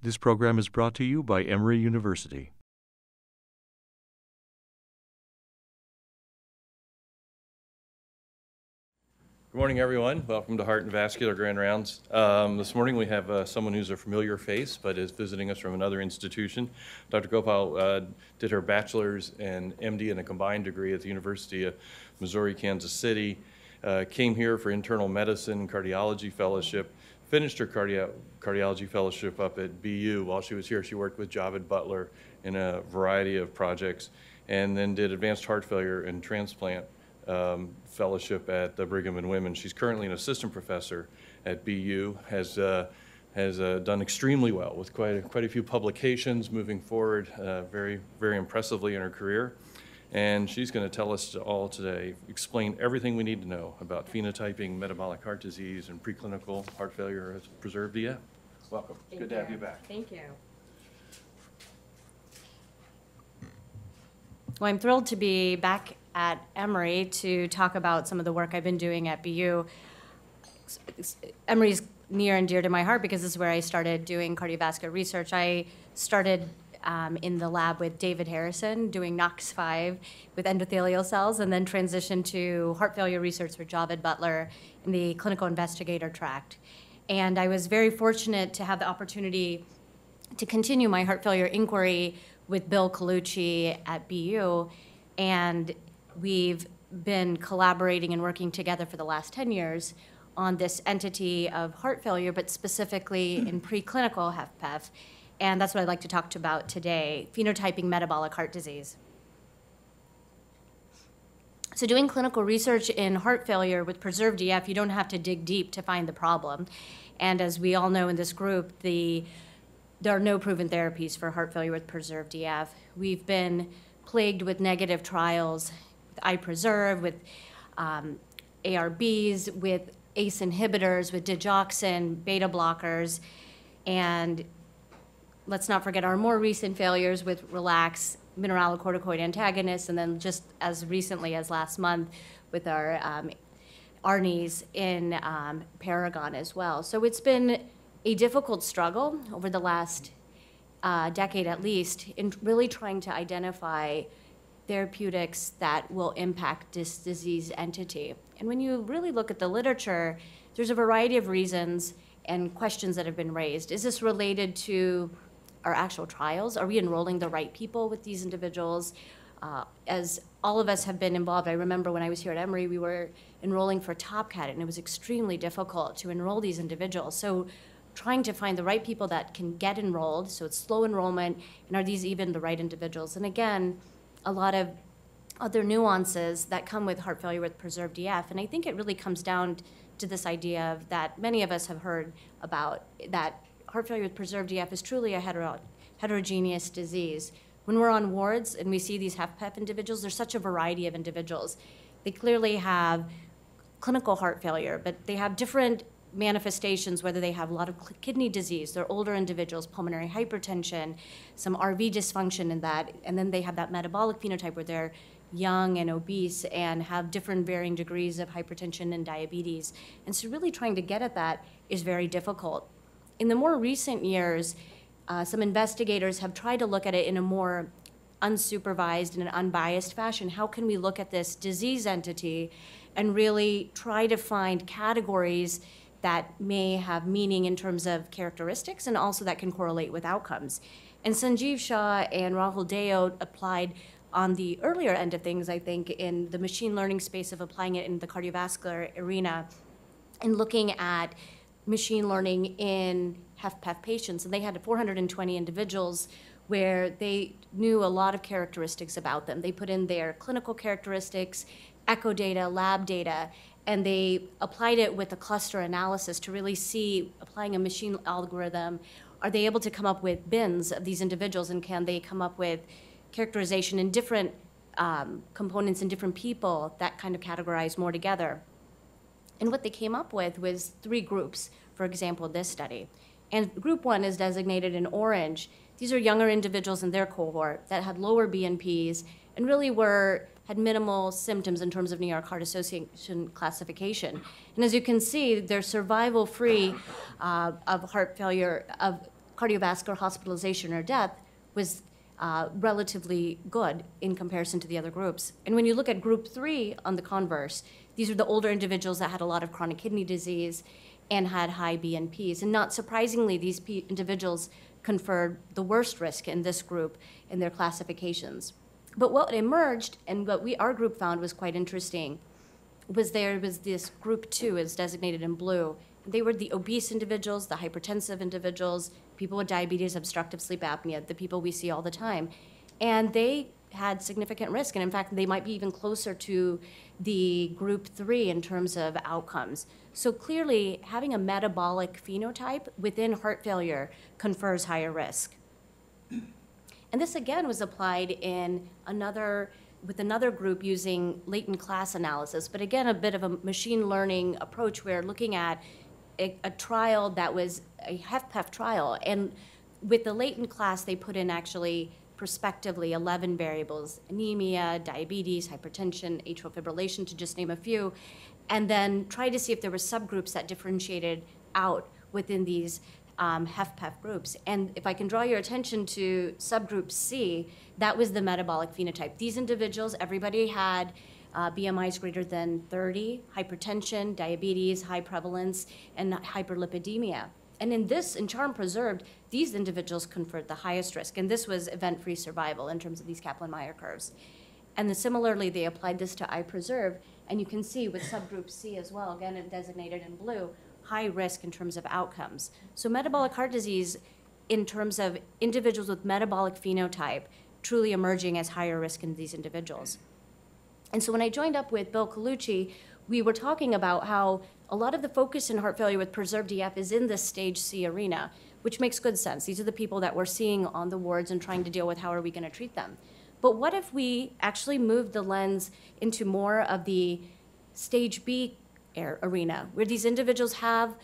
This program is brought to you by Emory University. Good morning, everyone. Welcome to Heart and Vascular Grand Rounds. Um, this morning we have uh, someone who's a familiar face but is visiting us from another institution. Dr. Gopal uh, did her bachelor's and MD in a combined degree at the University of Missouri Kansas City. Uh, came here for internal medicine, cardiology fellowship. Finished her cardio- cardiology fellowship up at BU. While she was here, she worked with Javed Butler in a variety of projects, and then did advanced heart failure and transplant um, fellowship at the Brigham and Women. She's currently an assistant professor at BU, has, uh, has uh, done extremely well with quite a, quite a few publications moving forward uh, very, very impressively in her career. And she's going to tell us all today, explain everything we need to know about phenotyping metabolic heart disease and preclinical heart failure as preserved EF. Welcome. It's good to have you back. Thank you. Well, I'm thrilled to be back at Emory to talk about some of the work I've been doing at BU. Emory's near and dear to my heart because this is where I started doing cardiovascular research. I started um, in the lab with David Harrison doing NOX5 with endothelial cells, and then transitioned to heart failure research with Javed Butler in the clinical investigator tract. And I was very fortunate to have the opportunity to continue my heart failure inquiry with Bill Colucci at BU, and we've been collaborating and working together for the last 10 years on this entity of heart failure, but specifically in preclinical HFpEF. And that's what I'd like to talk to about today, phenotyping metabolic heart disease. So doing clinical research in heart failure with preserved EF, you don't have to dig deep to find the problem. And as we all know in this group, the, there are no proven therapies for heart failure with preserved EF. We've been plagued with negative trials with iPreserve, with um, ARBs, with ACE inhibitors, with digoxin, beta blockers, and let's not forget our more recent failures with relax mineralocorticoid antagonists, and then just as recently as last month with our um, ARNIs in um, Paragon as well. So it's been a difficult struggle over the last uh, decade at least in really trying to identify therapeutics that will impact this disease entity. And when you really look at the literature, there's a variety of reasons and questions that have been raised. Is this related to our actual trials? Are we enrolling the right people with these individuals? Uh, as all of us have been involved, I remember when I was here at Emory, we were enrolling for TopCat, and it was extremely difficult to enroll these individuals. So trying to find the right people that can get enrolled, so it's slow enrollment, and are these even the right individuals? And again, a lot of other nuances that come with heart failure with preserved EF. And I think it really comes down to this idea of that many of us have heard about that heart failure with preserved EF is truly a hetero, heterogeneous disease. When we're on wards and we see these HFpEF individuals, there's such a variety of individuals. They clearly have clinical heart failure, but they have different manifestations, whether they have a lot of kidney disease, they're older individuals, pulmonary hypertension, some RV dysfunction in that, and then they have that metabolic phenotype where they're young and obese and have different varying degrees of hypertension and diabetes. And so really trying to get at that is very difficult. In the more recent years, uh, some investigators have tried to look at it in a more unsupervised and an unbiased fashion. How can we look at this disease entity and really try to find categories that may have meaning in terms of characteristics and also that can correlate with outcomes? And Sanjiv Shah and Rahul Deo applied on the earlier end of things, I think, in the machine learning space of applying it in the cardiovascular arena and looking at machine learning in HFpEF patients. And they had 420 individuals where they knew a lot of characteristics about them. They put in their clinical characteristics, echo data, lab data, and they applied it with a cluster analysis to really see, applying a machine algorithm, are they able to come up with bins of these individuals and can they come up with characterization in different um, components in different people that kind of categorize more together. And what they came up with was three groups, for example, this study. And group one is designated in orange. These are younger individuals in their cohort that had lower BNPs and really were had minimal symptoms in terms of New York Heart Association classification. And as you can see, they're survival free uh, of heart failure, of cardiovascular hospitalization or death was uh, relatively good in comparison to the other groups. And when you look at group three on the converse, these are the older individuals that had a lot of chronic kidney disease and had high BNPs. And not surprisingly, these individuals conferred the worst risk in this group in their classifications. But what emerged and what we our group found was quite interesting was there was this group two is designated in blue. They were the obese individuals, the hypertensive individuals, people with diabetes, obstructive sleep apnea, the people we see all the time. And they had significant risk. And in fact, they might be even closer to the group three in terms of outcomes. So clearly, having a metabolic phenotype within heart failure confers higher risk. And this again was applied in another, with another group using latent class analysis, but again, a bit of a machine learning approach where looking at a, a trial that was a HFpEF trial. And with the latent class, they put in actually prospectively 11 variables anemia, diabetes, hypertension, atrial fibrillation, to just name a few, and then try to see if there were subgroups that differentiated out within these um, HFpEF groups. And if I can draw your attention to subgroup C, that was the metabolic phenotype. These individuals, everybody had uh, BMIs greater than 30, hypertension, diabetes, high prevalence, and hyperlipidemia. And in this, in Charm Preserved, these individuals conferred the highest risk, and this was event-free survival in terms of these Kaplan-Meier curves. And then similarly, they applied this to iPreserve, and you can see with subgroup C as well, again designated in blue, high risk in terms of outcomes. So metabolic heart disease, in terms of individuals with metabolic phenotype, truly emerging as higher risk in these individuals. And so when I joined up with Bill Colucci, we were talking about how a lot of the focus in heart failure with preserved EF is in this stage C arena, which makes good sense. These are the people that we're seeing on the wards and trying to deal with how are we going to treat them. But what if we actually moved the lens into more of the stage B arena, where these individuals have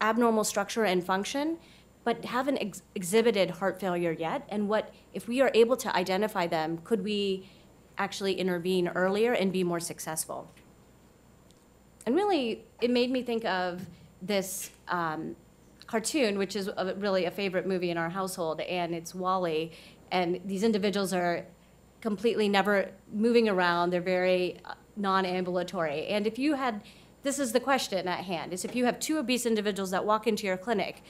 abnormal structure and function, but haven't ex- exhibited heart failure yet? And what, if we are able to identify them, could we actually intervene earlier and be more successful? And really, it made me think of this um, cartoon, which is a, really a favorite movie in our household, and it's WALL-E. And these individuals are completely never moving around. They're very uh, non-ambulatory. And if you had, this is the question at hand, is if you have two obese individuals that walk into your clinic,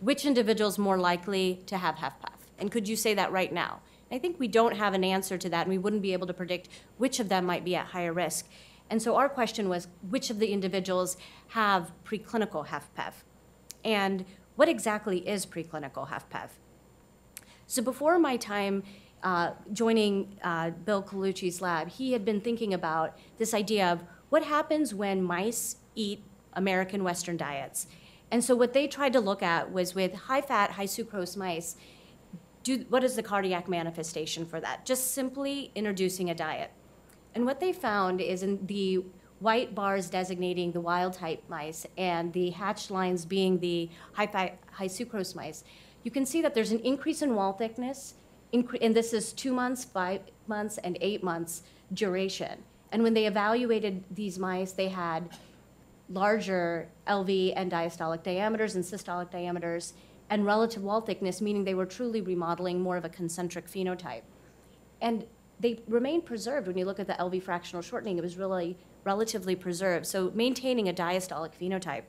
which individual is more likely to have HFpEF? And could you say that right now? I think we don't have an answer to that, and we wouldn't be able to predict which of them might be at higher risk. And so our question was, which of the individuals have preclinical HFpEF? And what exactly is preclinical HFpEF? So before my time uh, joining uh, Bill Colucci's lab, he had been thinking about this idea of what happens when mice eat American Western diets. And so what they tried to look at was with high-fat, high-sucrose mice, do, what is the cardiac manifestation for that? Just simply introducing a diet. And what they found is in the white bars designating the wild type mice and the hatched lines being the high, high sucrose mice, you can see that there's an increase in wall thickness, and this is two months, five months, and eight months duration. And when they evaluated these mice, they had larger LV and diastolic diameters and systolic diameters and relative wall thickness, meaning they were truly remodeling more of a concentric phenotype. And they remain preserved. When you look at the LV fractional shortening, it was really relatively preserved. So maintaining a diastolic phenotype.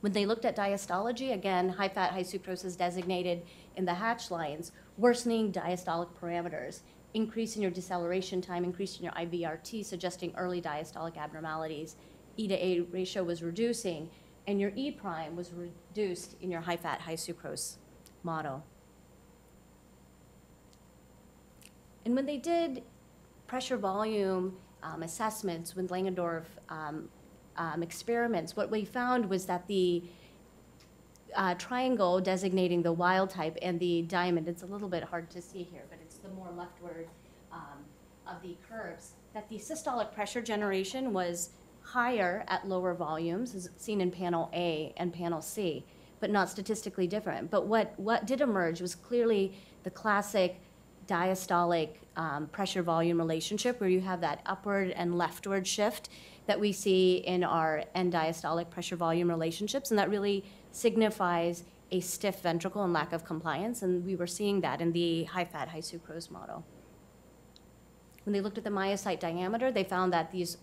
When they looked at diastology, again, high fat, high sucrose is designated in the hatch lines, worsening diastolic parameters, increase in your deceleration time, increase in your IVRT, suggesting early diastolic abnormalities. E to A ratio was reducing, and your E prime was reduced in your high fat, high sucrose model. And when they did pressure volume um, assessments with Langendorff um, um, experiments, what we found was that the uh, triangle designating the wild type and the diamond, it's a little bit hard to see here, but it's the more leftward um, of the curves, that the systolic pressure generation was higher at lower volumes, as seen in panel A and panel C, but not statistically different. But what, what did emerge was clearly the classic diastolic um, pressure volume relationship where you have that upward and leftward shift that we see in our end diastolic pressure volume relationships. And that really signifies a stiff ventricle and lack of compliance, and we were seeing that in the high-fat, high sucrose model. When they looked at the myocyte diameter, they found that these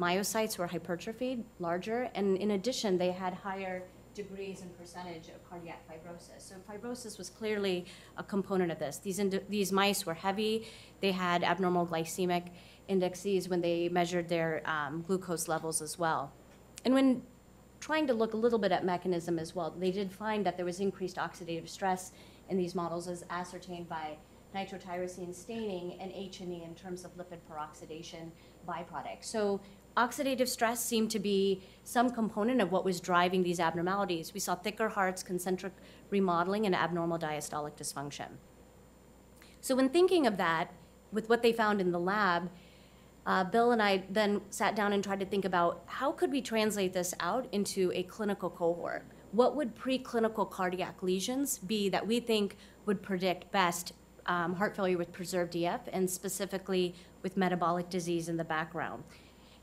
myocytes were hypertrophied, larger, and in addition, they had higher degrees and percentage of cardiac fibrosis. So fibrosis was clearly a component of this. These, these mice were heavy, they had abnormal glycemic indexes when they measured their um, glucose levels as well. And when trying to look a little bit at mechanism as well, they did find that there was increased oxidative stress in these models as ascertained by nitrotyrosine staining and HNE in terms of lipid peroxidation byproduct. So oxidative stress seemed to be some component of what was driving these abnormalities. We saw thicker hearts, concentric remodeling, and abnormal diastolic dysfunction. So when thinking of that, with what they found in the lab, uh, Bill and I then sat down and tried to think about how could we translate this out into a clinical cohort? What would preclinical cardiac lesions be that we think would predict best um, heart failure with preserved EF and specifically with metabolic disease in the background?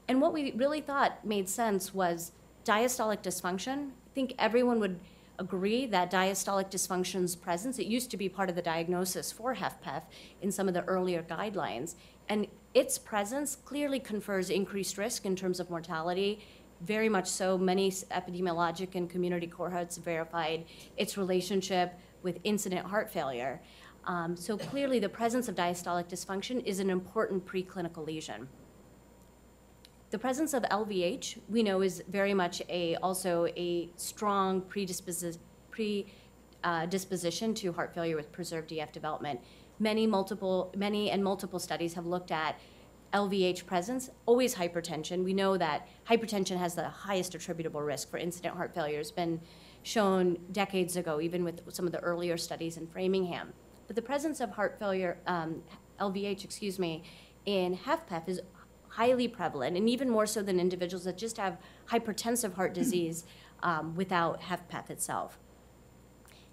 And what we really thought made sense was diastolic dysfunction. I think everyone would agree that diastolic dysfunction's presence, it used to be part of the diagnosis for HFpEF in some of the earlier guidelines. And its presence clearly confers increased risk in terms of mortality. Very much so, many epidemiologic and community cohorts verified its relationship with incident heart failure. Um, so clearly, the presence of diastolic dysfunction is an important preclinical lesion. The presence of LVH, we know, is very much a, also a strong predisposi- predisposition to heart failure with preserved EF development. Many multiple, many and multiple studies have looked at LVH presence, always hypertension. We know that hypertension has the highest attributable risk for incident heart failure. It's been shown decades ago, even with some of the earlier studies in Framingham. But the presence of heart failure, um, LVH, excuse me, in HFpEF is highly prevalent, and even more so than individuals that just have hypertensive heart disease um, without HFpEF itself.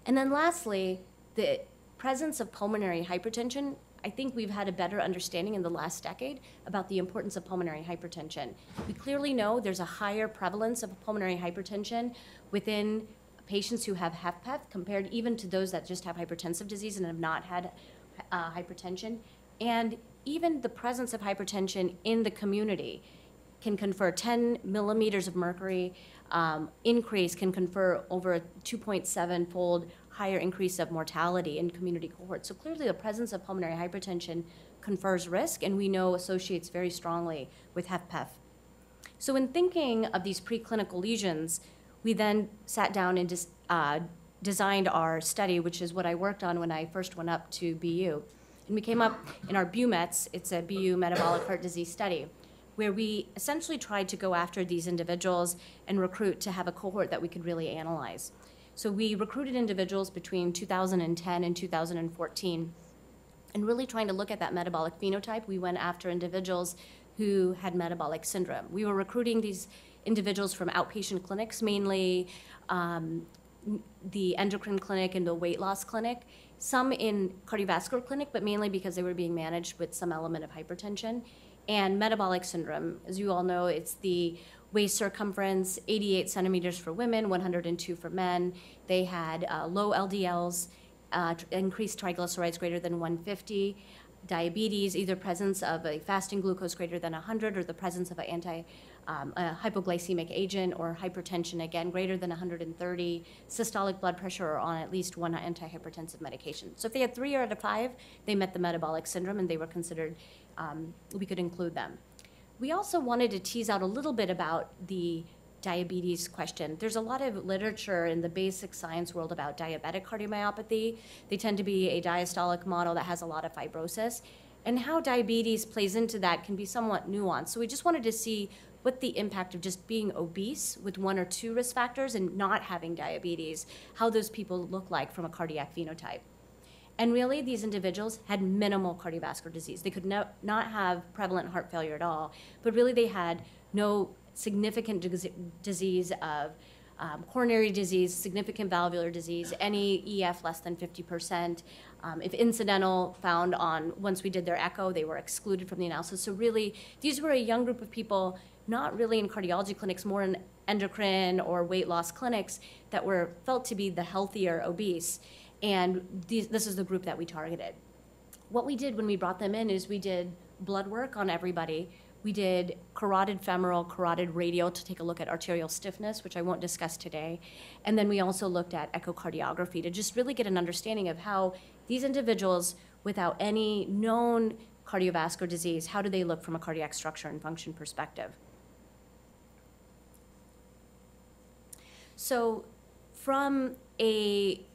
And then lastly, the presence of pulmonary hypertension. I think we've had a better understanding in the last decade about the importance of pulmonary hypertension. We clearly know there's a higher prevalence of pulmonary hypertension within patients who have HFpEF compared even to those that just have hypertensive disease and have not had uh, hypertension. And even the presence of hypertension in the community can confer 10 millimeters of mercury um, increase can confer over a 2.7 fold higher increase of mortality in community cohorts. So clearly, the presence of pulmonary hypertension confers risk, and we know associates very strongly with HFpEF. So in thinking of these preclinical lesions, we then sat down and dis, uh, designed our study, which is what I worked on when I first went up to BU. And we came up in our BUMETS, it's a BU metabolic heart disease study, where we essentially tried to go after these individuals and recruit to have a cohort that we could really analyze. So we recruited individuals between 2010 and 2014. And really trying to look at that metabolic phenotype, we went after individuals who had metabolic syndrome. We were recruiting these individuals from outpatient clinics, mainly um, the endocrine clinic and the weight loss clinic, some in cardiovascular clinic, but mainly because they were being managed with some element of hypertension. And metabolic syndrome, as you all know, it's the waist circumference, 88 centimeters for women, 102 for men. They had uh, low LDLs, uh, increased triglycerides greater than 150, diabetes, either presence of a fasting glucose greater than 100 or the presence of an anti um, a hypoglycemic agent or hypertension, again, greater than 130, systolic blood pressure, or on at least one antihypertensive medication. So if they had three out of five, they met the metabolic syndrome and they were considered, um, we could include them. We also wanted to tease out a little bit about the diabetes question. There's a lot of literature in the basic science world about diabetic cardiomyopathy. They tend to be a diastolic model that has a lot of fibrosis. And how diabetes plays into that can be somewhat nuanced. So we just wanted to see what the impact of just being obese with one or two risk factors and not having diabetes, how those people look like from a cardiac phenotype. And really, these individuals had minimal cardiovascular disease. They could no, not have prevalent heart failure at all, but really they had no significant disease of um, coronary disease, significant valvular disease, any EF less than 50%. Um, If incidental found on, once we did their echo, they were excluded from the analysis. So really, these were a young group of people, not really in cardiology clinics, more in endocrine or weight loss clinics that were felt to be the healthier obese. And these, this is the group that we targeted. What we did when we brought them in is we did blood work on everybody. We did carotid femoral, carotid radial to take a look at arterial stiffness, which I won't discuss today. And then we also looked at echocardiography to just really get an understanding of how these individuals without any known cardiovascular disease, how do they look from a cardiac structure and function perspective? So from a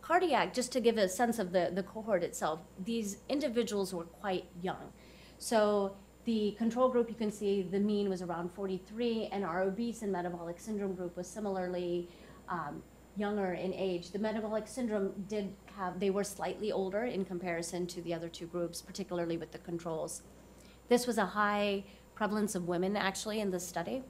cardiac, just to give a sense of the, the cohort itself, these individuals were quite young. So the control group, you can see the mean was around 43, and our obese and metabolic syndrome group was similarly um, younger in age. The metabolic syndrome did have, they were slightly older in comparison to the other two groups, particularly with the controls. This was a high prevalence of women actually in this study.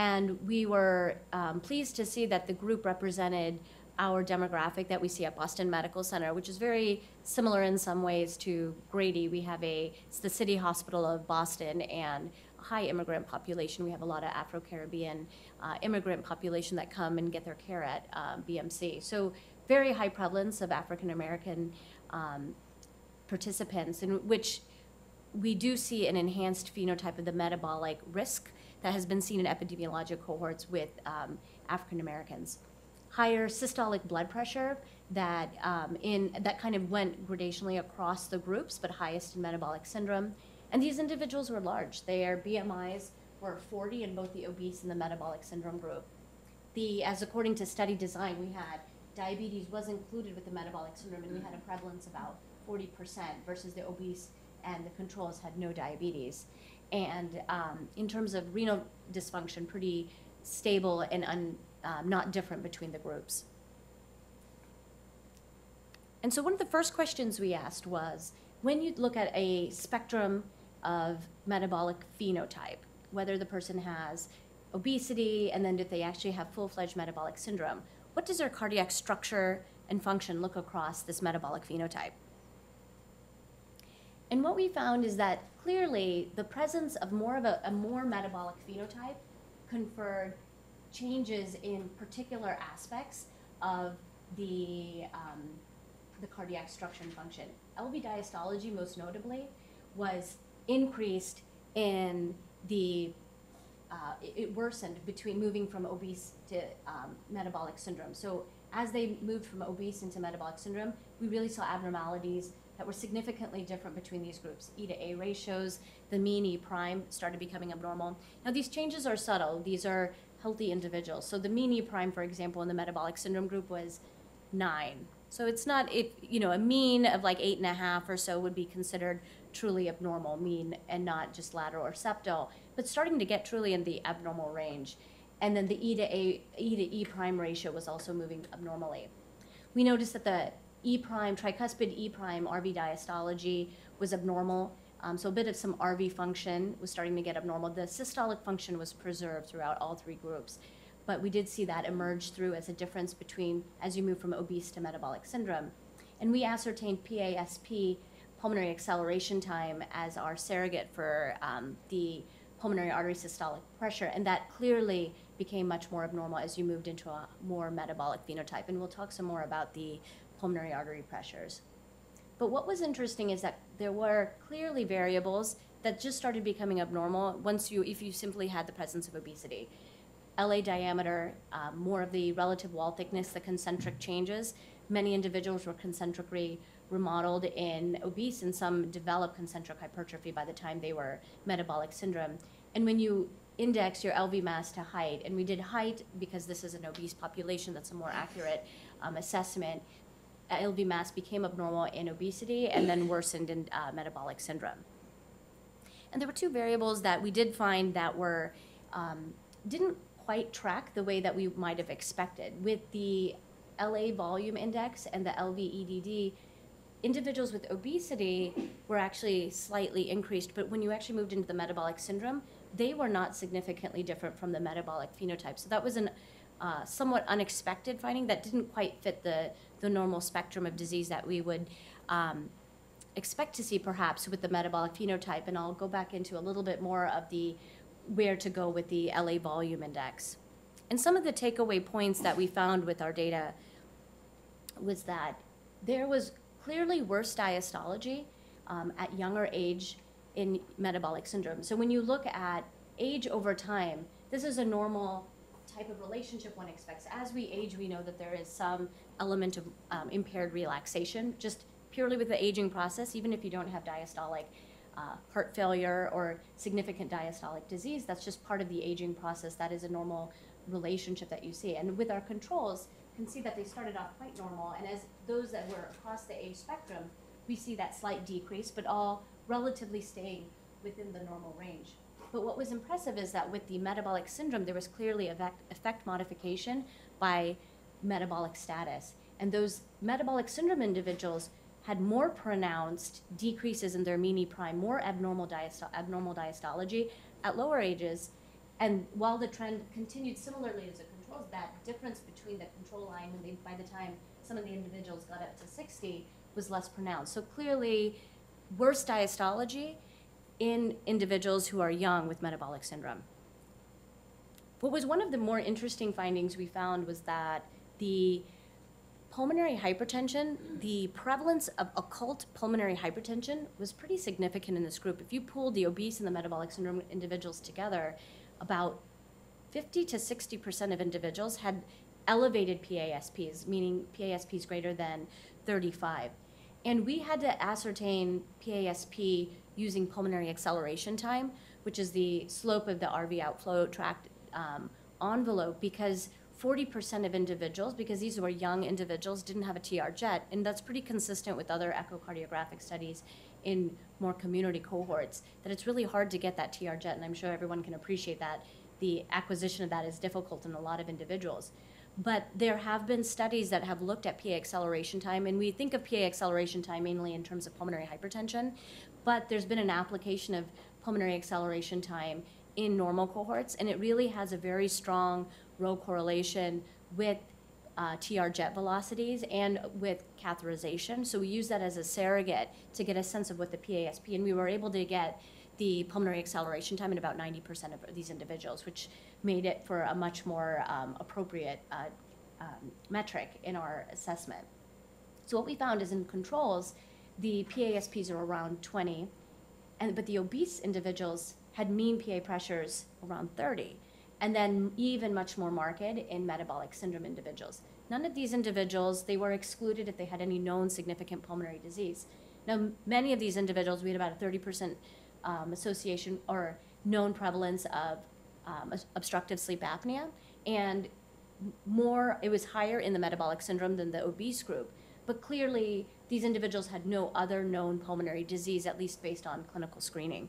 And we were um, pleased to see that the group represented our demographic that we see at Boston Medical Center, which is very similar in some ways to Grady. We have a, it's the City Hospital of Boston and high immigrant population. We have a lot of Afro-Caribbean uh, immigrant population that come and get their care at um, BMC. So very high prevalence of African-American um, participants, in which we do see an enhanced phenotype of the metabolic risk that has been seen in epidemiologic cohorts with um, African Americans. Higher systolic blood pressure that um, in that kind of went gradationally across the groups, but highest in metabolic syndrome. And these individuals were large. Their BMIs were 40 in both the obese and the metabolic syndrome group. The, as according to study design, we had diabetes was included with the metabolic syndrome, and we had a prevalence about 40% versus the obese and the controls had no diabetes. And um, in terms of renal dysfunction, pretty stable and un, um, not different between the groups. And so one of the first questions we asked was, when you look at a spectrum of metabolic phenotype, whether the person has obesity and then if they actually have full-fledged metabolic syndrome, what does their cardiac structure and function look across this metabolic phenotype? And what we found is that clearly the presence of more of a, a more metabolic phenotype conferred changes in particular aspects of the, um, the cardiac structure and function. LV diastology, most notably, was increased in the, uh, it, worsened between moving from obese to um, metabolic syndrome. So as they moved from obese into metabolic syndrome, we really saw abnormalities that were significantly different between these groups. E to A ratios, the mean E prime started becoming abnormal. Now these changes are subtle. These are healthy individuals. So the mean E prime, for example, in the metabolic syndrome group was nine. So it's not, if, you know, a mean of like eight and a half or so would be considered truly abnormal mean and not just lateral or septal, but starting to get truly in the abnormal range. And then the E to A, E to E prime ratio was also moving abnormally. We noticed that the E prime, tricuspid E prime RV diastology was abnormal. Um, so a bit of some RV function was starting to get abnormal. The systolic function was preserved throughout all three groups. But we did see that emerge through as a difference between as you move from obese to metabolic syndrome. And we ascertained PASP, pulmonary acceleration time, as our surrogate for um, the pulmonary artery systolic pressure. And that clearly became much more abnormal as you moved into a more metabolic phenotype. And we'll talk some more about the pulmonary artery pressures. But what was interesting is that there were clearly variables that just started becoming abnormal once you, if you simply had the presence of obesity. LA diameter, um, more of the relative wall thickness, the concentric changes. Many individuals were concentrically remodeled in obese, and some developed concentric hypertrophy by the time they were metabolic syndrome. And when you index your LV mass to height, and we did height because this is an obese population, that's a more accurate um, assessment. LV mass became abnormal in obesity and then worsened in uh, metabolic syndrome. And there were two variables that we did find that were um, didn't quite track the way that we might have expected. With the LA volume index and the LVEDD, individuals with obesity were actually slightly increased, but when you actually moved into the metabolic syndrome, they were not significantly different from the metabolic phenotype. So that was an uh, somewhat unexpected finding that didn't quite fit the, the normal spectrum of disease that we would um, expect to see perhaps with the metabolic phenotype. And I'll go back into a little bit more of the where to go with the LA volume index. And some of the takeaway points that we found with our data was that there was clearly worse diastology um, at younger age in metabolic syndrome. So when you look at age over time, this is a normal type of relationship one expects. As we age, we know that there is some element of um, impaired relaxation, just purely with the aging process, even if you don't have diastolic uh, heart failure or significant diastolic disease, that's just part of the aging process. That is a normal relationship that you see. And with our controls, you can see that they started off quite normal, and as those that were across the age spectrum, we see that slight decrease, but all relatively staying within the normal range. But what was impressive is that with the metabolic syndrome, there was clearly effect, effect modification by metabolic status. And those metabolic syndrome individuals had more pronounced decreases in their mean prime, more abnormal, diasto- abnormal diastology at lower ages. And while the trend continued similarly as the controls, that difference between the control line when they, by the time some of the individuals got up to 60 was less pronounced. So clearly, worse diastology in individuals who are young with metabolic syndrome. What was one of the more interesting findings we found was that the pulmonary hypertension, the prevalence of occult pulmonary hypertension was pretty significant in this group. If you pooled the obese and the metabolic syndrome individuals together, about 50 to 60% of individuals had elevated PASPs, meaning PASPs greater than 35. And we had to ascertain PASP using pulmonary acceleration time, which is the slope of the RV outflow tract um, envelope, because 40% of individuals, because these were young individuals, didn't have a TR jet, and that's pretty consistent with other echocardiographic studies in more community cohorts, that it's really hard to get that TR jet, and I'm sure everyone can appreciate that. The acquisition of that is difficult in a lot of individuals. But there have been studies that have looked at PA acceleration time, and we think of PA acceleration time mainly in terms of pulmonary hypertension, but there's been an application of pulmonary acceleration time in normal cohorts, and it really has a very strong rho correlation with uh, TR jet velocities and with catheterization. So we use that as a surrogate to get a sense of what the PASP, and we were able to get the pulmonary acceleration time in about 90% of these individuals, which made it for a much more um, appropriate uh, um, metric in our assessment. So what we found is in controls, the PASPs are around 20, and but the obese individuals had mean PA pressures around 30, and then even much more marked in metabolic syndrome individuals. None of these individuals, they were excluded if they had any known significant pulmonary disease. Now, many of these individuals, we had about a 30% um, association or known prevalence of um, obstructive sleep apnea, and more, it was higher in the metabolic syndrome than the obese group. But clearly, these individuals had no other known pulmonary disease, at least based on clinical screening.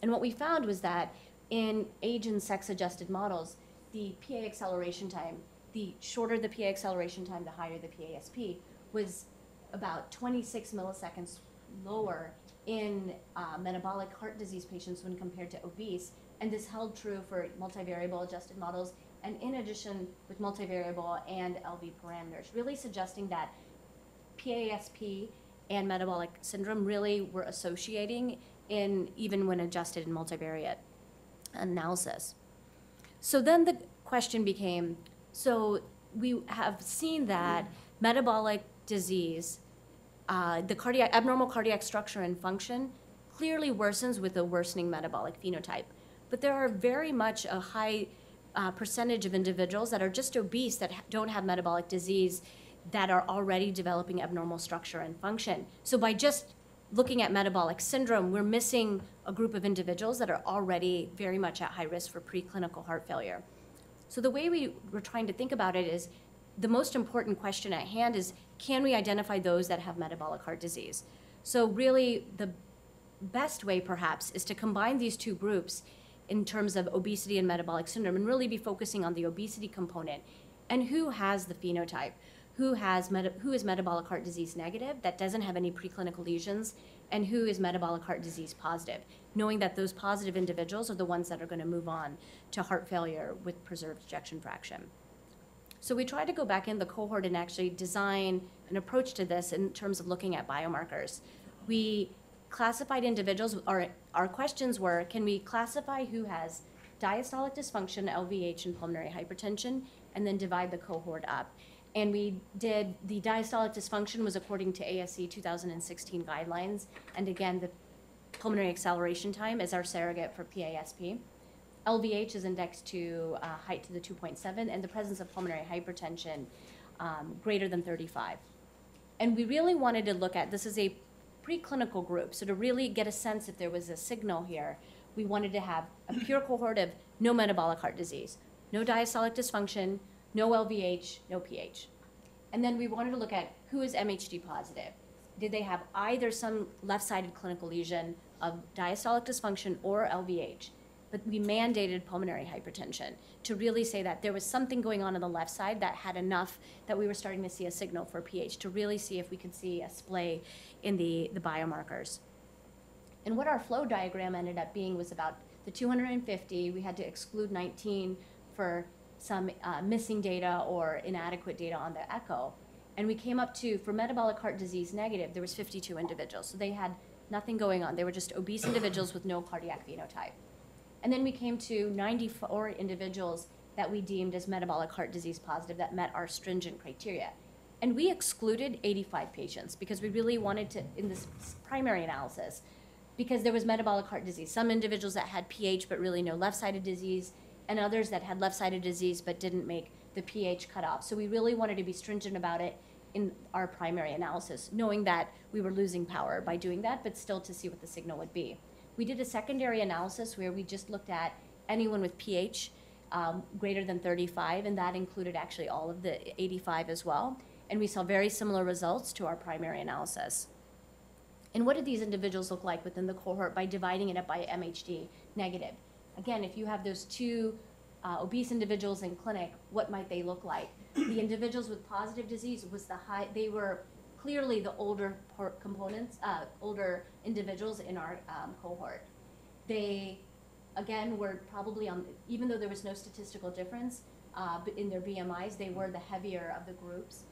And what we found was that in age and sex adjusted models, the PA acceleration time, the shorter the PA acceleration time, the higher the PASP, was about 26 milliseconds lower in uh, metabolic heart disease patients when compared to obese. And this held true for multivariable adjusted models, and in addition with multivariable and LV parameters, really suggesting that PASP and metabolic syndrome really were associating in even when adjusted in multivariate analysis. So then the question became, so we have seen that metabolic disease uh, the cardiac, abnormal cardiac structure and function clearly worsens with a worsening metabolic phenotype. But there are very much a high uh, percentage of individuals that are just obese that don't have metabolic disease that are already developing abnormal structure and function. So by just looking at metabolic syndrome, we're missing a group of individuals that are already very much at high risk for preclinical heart failure. So the way we were trying to think about it is the most important question at hand is can we identify those that have metabolic heart disease? So, really, the best way perhaps is to combine these two groups in terms of obesity and metabolic syndrome and really be focusing on the obesity component and who has the phenotype who has who is metabolic heart disease negative that doesn't have any preclinical lesions and who is metabolic heart disease positive knowing that those positive individuals are the ones that are going to move on to heart failure with preserved ejection fraction So we tried to go back in the cohort and actually design an approach to this in terms of looking at biomarkers. We classified individuals, our, our questions were, can we classify who has diastolic dysfunction, LVH, and pulmonary hypertension, and then divide the cohort up? And we did, the diastolic dysfunction was according to ASE 2016 guidelines, and again, the pulmonary acceleration time is our surrogate for PASP. LVH is indexed to uh, height to the 2.7, and the presence of pulmonary hypertension um, greater than 35. And we really wanted to look at, this is a preclinical group, so to really get a sense if there was a signal here, we wanted to have a pure cohort of no metabolic heart disease, no diastolic dysfunction, no LVH, no pH. And then we wanted to look at who is MHD positive. Did they have either some left-sided clinical lesion of diastolic dysfunction or LVH? But we mandated pulmonary hypertension to really say that there was something going on on the left side that had enough that we were starting to see a signal for pH to really see if we could see a splay in the, the biomarkers. And what our flow diagram ended up being was about the 250, we had to exclude 19 for some uh, missing data or inadequate data on the echo. And we came up to, for metabolic heart disease negative, there was 52 individuals. So they had nothing going on. They were just obese individuals with no cardiac phenotype. And then we came to 94 individuals that we deemed as metabolic heart disease positive that met our stringent criteria. And we excluded 85 patients because we really wanted to, in this primary analysis, because there was metabolic heart disease. Some individuals that had PH but really no left-sided disease, and others that had left-sided disease but didn't make the pH cutoff. So we really wanted to be stringent about it in our primary analysis, knowing that we were losing power by doing that, but still to see what the signal would be. We did a secondary analysis where we just looked at anyone with pH um, greater than 35, and that included actually all of the 85 as well. And we saw very similar results to our primary analysis. And what did these individuals look like within the cohort by dividing it up by MHD negative? Again, if you have those two uh, obese individuals in clinic, what might they look like? The individuals with positive disease was the high, they were clearly the older components, uh, older individuals in our um, cohort. They, again, were probably on, even though there was no statistical difference uh, in their BMIs, they were the heavier of the groups.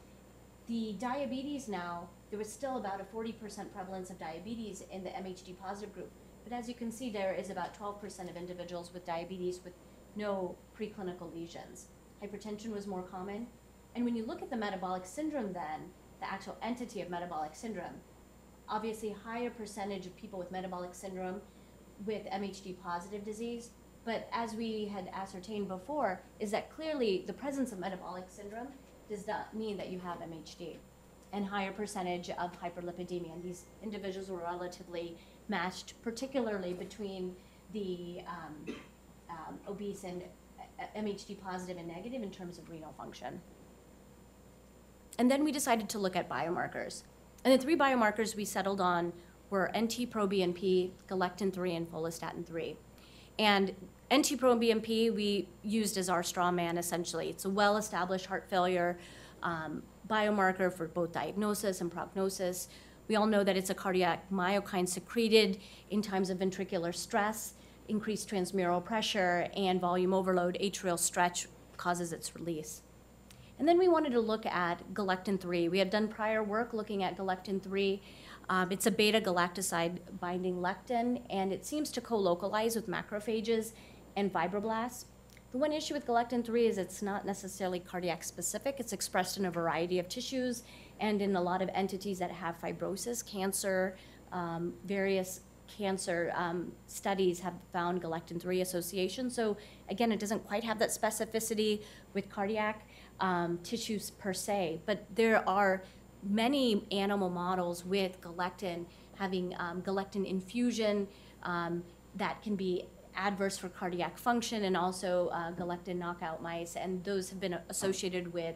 The diabetes now, there was still about a 40% prevalence of diabetes in the MHD positive group. But as you can see, there is about 12% of individuals with diabetes with no preclinical lesions. Hypertension was more common. And when you look at the metabolic syndrome, then, the actual entity of metabolic syndrome, obviously higher percentage of people with metabolic syndrome with MHD positive disease. But as we had ascertained before, is that clearly the presence of metabolic syndrome does not mean that you have MHD and higher percentage of hyperlipidemia. And these individuals were relatively matched, particularly between the um, um, obese and uh, MHD positive and negative in terms of renal function. And then we decided to look at biomarkers. And the three biomarkers we settled on were NT-proBNP, galectin-3, and follistatin-3. And NT-proBNP we used as our straw man essentially. It's a well-established heart failure um, biomarker for both diagnosis and prognosis. We all know that it's a cardiac myokine secreted in times of ventricular stress, increased transmural pressure, and volume overload. Atrial stretch causes its release. And then we wanted to look at galectin 3. We had done prior work looking at galectin 3. Um, it's a beta galactoside binding lectin, and it seems to co-localize with macrophages and fibroblasts. The one issue with galectin 3 is it's not necessarily cardiac specific. It's expressed in a variety of tissues and in a lot of entities that have fibrosis, cancer, um, various cancer um, studies have found galectin-3 association. So again, it doesn't quite have that specificity with cardiac um, tissues per se, but there are many animal models with galectin having um, galectin infusion um, that can be adverse for cardiac function and also uh, galectin knockout mice, and those have been associated with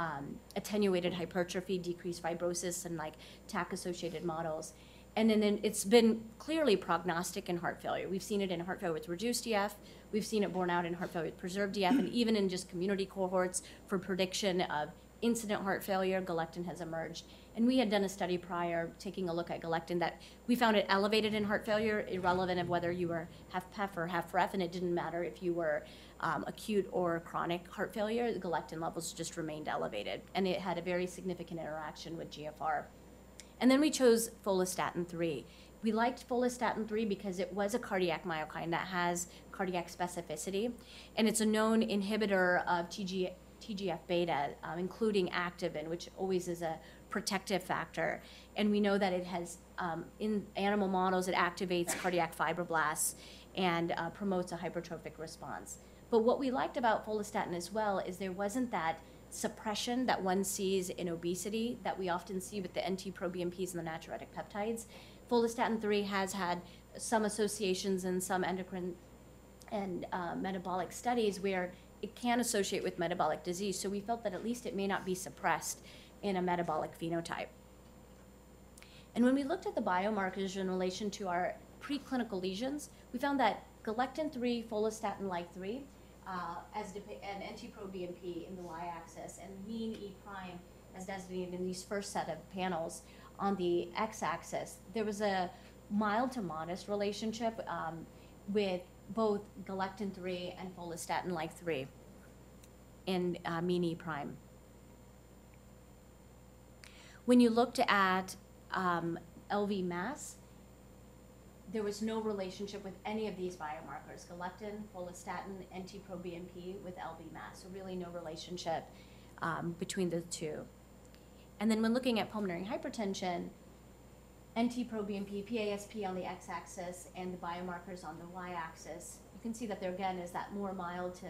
um, attenuated hypertrophy, decreased fibrosis, and like TAC-associated models. And then, it's been clearly prognostic in heart failure. We've seen it in heart failure with reduced EF. We've seen it borne out in heart failure with preserved EF, and even in just community cohorts for prediction of incident heart failure, galectin has emerged. And we had done a study prior, taking a look at galectin, that we found it elevated in heart failure, irrelevant of whether you were HFpEF or HFrEF, and it didn't matter if you were um, acute or chronic heart failure, the galectin levels just remained elevated. And it had a very significant interaction with GFR. And then we chose follistatin 3. We liked follistatin 3 because it was a cardiac myokine that has cardiac specificity, and it's a known inhibitor of TG, TGF beta, um, including activin, which always is a protective factor. And we know that it has, um, in animal models, it activates cardiac fibroblasts and uh, promotes a hypertrophic response. But what we liked about follistatin as well is there wasn't that suppression that one sees in obesity that we often see with the NT-proBNPs and the natriuretic peptides. Follistatin 3 has had some associations in some endocrine and uh, metabolic studies where it can associate with metabolic disease. So we felt that at least it may not be suppressed in a metabolic phenotype. And when we looked at the biomarkers in relation to our preclinical lesions, we found that galectin-3, follistatin-like 3, uh, as and NT-proBNP in the y-axis, and mean E prime as designated in these first set of panels on the x-axis, there was a mild to modest relationship um, with both galectin 3 and follistatin-like 3 in uh, mean E prime. When you looked at um, LV mass, there was no relationship with any of these biomarkers, galectin, follistatin, NT-proBNP with LV mass, so really no relationship um, between the two. And then when looking at pulmonary hypertension, NT-proBNP, PASP on the x-axis, and the biomarkers on the y-axis, you can see that there again is that more mild to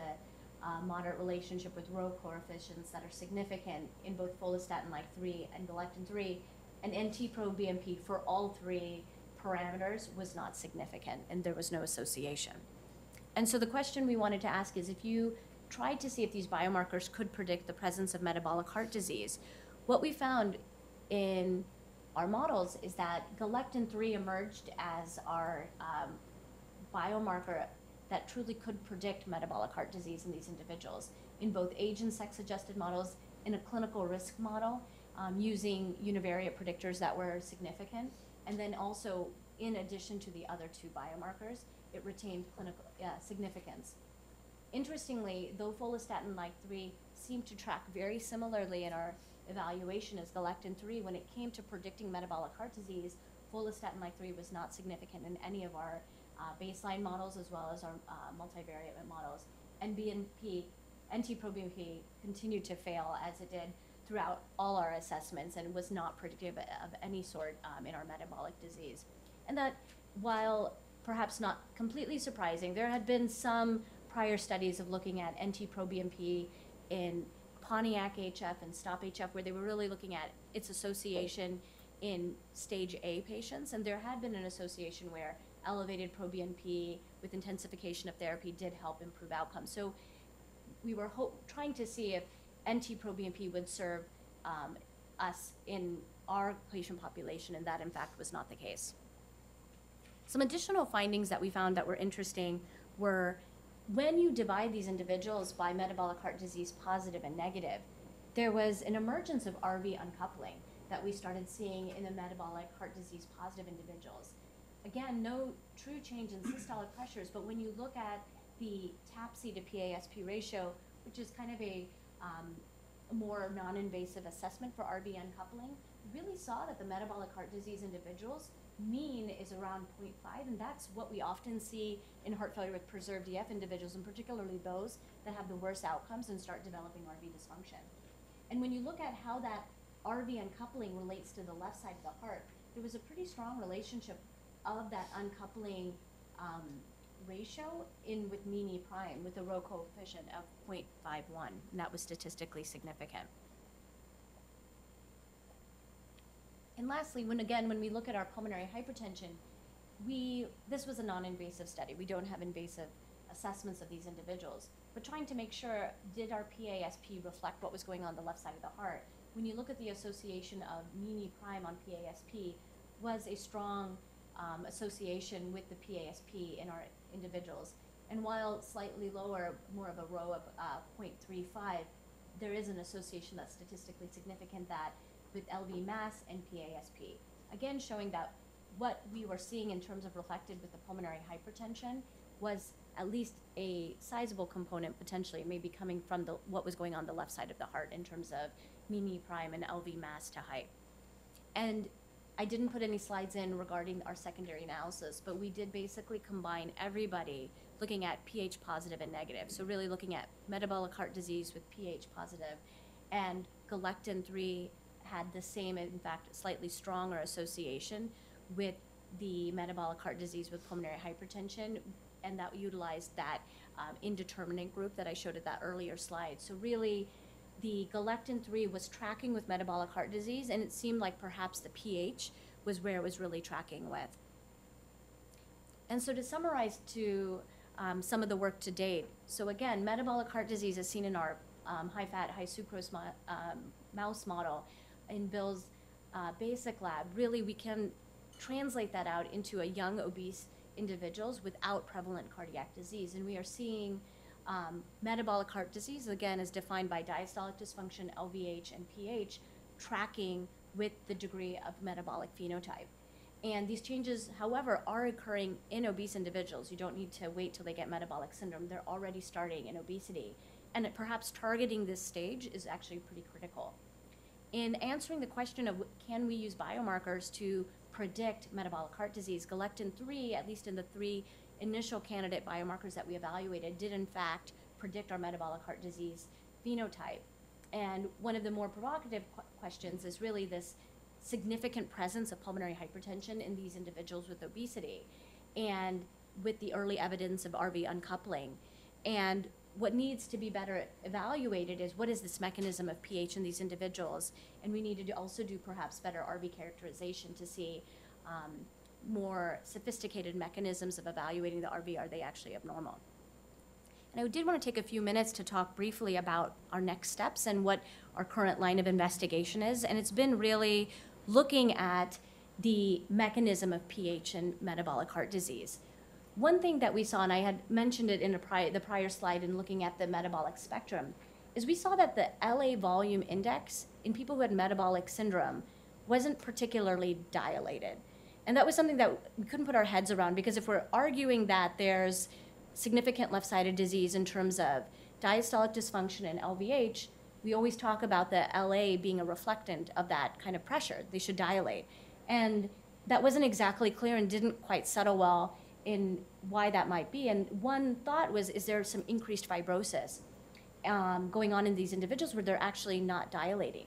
uh, moderate relationship with rho coefficients that are significant in both follistatin-like 3 and galectin-3, and NT-proBNP for all three parameters was not significant, and there was no association. And so the question we wanted to ask is if you tried to see if these biomarkers could predict the presence of metabolic heart disease, what we found in our models is that galectin-3 emerged as our um, biomarker that truly could predict metabolic heart disease in these individuals in both age and sex-adjusted models, in a clinical risk model, um, using univariate predictors that were significant, and then also, in addition to the other two biomarkers, it retained clinical uh, significance. Interestingly, though follistatin-like 3 seemed to track very similarly in our evaluation as galectin-3, when it came to predicting metabolic heart disease, follistatin-like 3 was not significant in any of our uh, baseline models as well as our uh, multivariate models. And BNP, NT-proBNP continued to fail as it did throughout all our assessments and was not predictive of any sort um, in our metabolic disease. And that while perhaps not completely surprising, there had been some prior studies of looking at NT-proBNP in Pontiac HF and STOP HF where they were really looking at its association in stage A patients. And there had been an association where elevated proBNP with intensification of therapy did help improve outcomes. So we were trying to see if NT-proBNP would serve um, us in our patient population, and that in fact was not the case. Some additional findings that we found that were interesting were when you divide these individuals by metabolic heart disease positive and negative, there was an emergence of RV uncoupling that we started seeing in the metabolic heart disease positive individuals. Again, no true change in systolic pressures, but when you look at the TAPSE to PASP ratio, which is kind of a, um, more non-invasive assessment for RV uncoupling, really saw that the metabolic heart disease individuals mean is around 0.5, and that's what we often see in heart failure with preserved EF individuals, and particularly those that have the worst outcomes and start developing RV dysfunction. And when you look at how that RV uncoupling relates to the left side of the heart, there was a pretty strong relationship of that uncoupling um, ratio in with E prime with a rho coefficient of 0.51, and that was statistically significant. And lastly, when again, when we look at our pulmonary hypertension, we, this was a non-invasive study. We don't have invasive assessments of these individuals. But trying to make sure, did our PASP reflect what was going on the left side of the heart? When you look at the association of E prime on PASP, was a strong um, association with the PASP in our individuals. And while slightly lower, more of a rho of uh, 0.35, there is an association that's statistically significant that with LV mass and PASP. Again, showing that what we were seeing in terms of reflected with the pulmonary hypertension was at least a sizable component potentially, maybe coming from the, what was going on the left side of the heart in terms of mean prime and LV mass to height. And I didn't put any slides in regarding our secondary analysis, but we did basically combine everybody looking at pH positive and negative. So really looking at metabolic heart disease with pH positive, and galectin three had the same, in fact, slightly stronger association with the metabolic heart disease with pulmonary hypertension, and that utilized that um, indeterminate group that I showed at that earlier slide. So really, the galectin three was tracking with metabolic heart disease, and it seemed like perhaps the pH was where it was really tracking with. And so to summarize to um, some of the work to date, so again, metabolic heart disease is seen in our um, high-fat, high sucrose mo- um, mouse model in Bill's uh, basic lab. Really, we can translate that out into a young obese individuals without prevalent cardiac disease, and we are seeing um, metabolic heart disease, again, is defined by diastolic dysfunction, LVH, and pH, tracking with the degree of metabolic phenotype. And these changes, however, are occurring in obese individuals. You don't need to wait till they get metabolic syndrome. They're already starting in obesity. And perhaps targeting this stage is actually pretty critical. In answering the question of can we use biomarkers to predict metabolic heart disease, galectin 3, at least in the three initial candidate biomarkers that we evaluated, did in fact predict our metabolic heart disease phenotype. And one of the more provocative qu- questions is really this significant presence of pulmonary hypertension in these individuals with obesity and with the early evidence of RV uncoupling. And what needs to be better evaluated is what is this mechanism of pH in these individuals? And we need to also do perhaps better RV characterization to see um, more sophisticated mechanisms of evaluating the RV. Are they actually abnormal? And I did want to take a few minutes to talk briefly about our next steps and what our current line of investigation is. And it's been really looking at the mechanism of pH and metabolic heart disease. One thing that we saw, and I had mentioned it in the prior slide in looking at the metabolic spectrum, is we saw that the LA volume index in people who had metabolic syndrome wasn't particularly dilated. And that was something that we couldn't put our heads around because if we're arguing that there's significant left-sided disease in terms of diastolic dysfunction and LVH, we always talk about the LA being a reflectant of that kind of pressure. They should dilate. And that wasn't exactly clear and didn't quite settle well in why that might be. And one thought was, is there some increased fibrosis um, going on in these individuals where they're actually not dilating?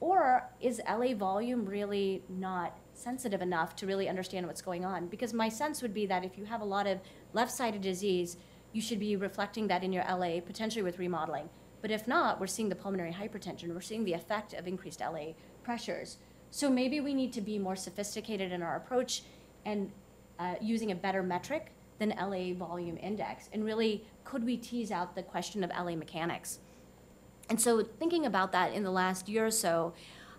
Or is LA volume really not sensitive enough to really understand what's going on? Because my sense would be that if you have a lot of left-sided disease, you should be reflecting that in your LA, potentially with remodeling. But if not, we're seeing the pulmonary hypertension, we're seeing the effect of increased LA pressures. So maybe we need to be more sophisticated in our approach and uh, using a better metric than LA volume index. And really, could we tease out the question of LA mechanics? And so, thinking about that in the last year or so,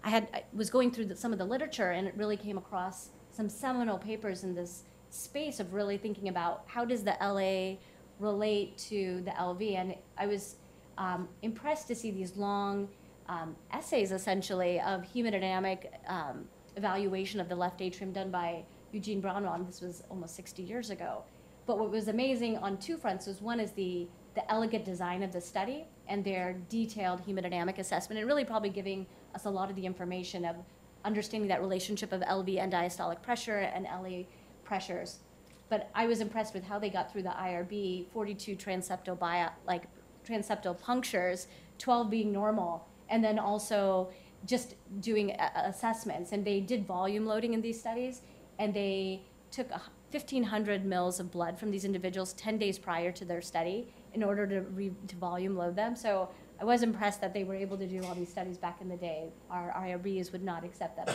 I had I was going through the, some of the literature, and it really came across some seminal papers in this space of really thinking about how does the LA relate to the LV, and I was um, impressed to see these long um, essays, essentially, of hemodynamic um, evaluation of the left atrium done by Eugene Braunwald. This was almost 60 years ago. But what was amazing on two fronts was one is the the elegant design of the study and their detailed hemodynamic assessment, and really probably giving us a lot of the information of understanding that relationship of LV and diastolic pressure and LA pressures. But I was impressed with how they got through the IRB, 42 transeptal bio, like transeptal punctures, 12 being normal, and then also just doing assessments. And they did volume loading in these studies, and they took a 1,500 mils of blood from these individuals 10 days prior to their study in order to, re, to volume load them. So I was impressed that they were able to do all these studies back in the day. Our IRBs would not accept that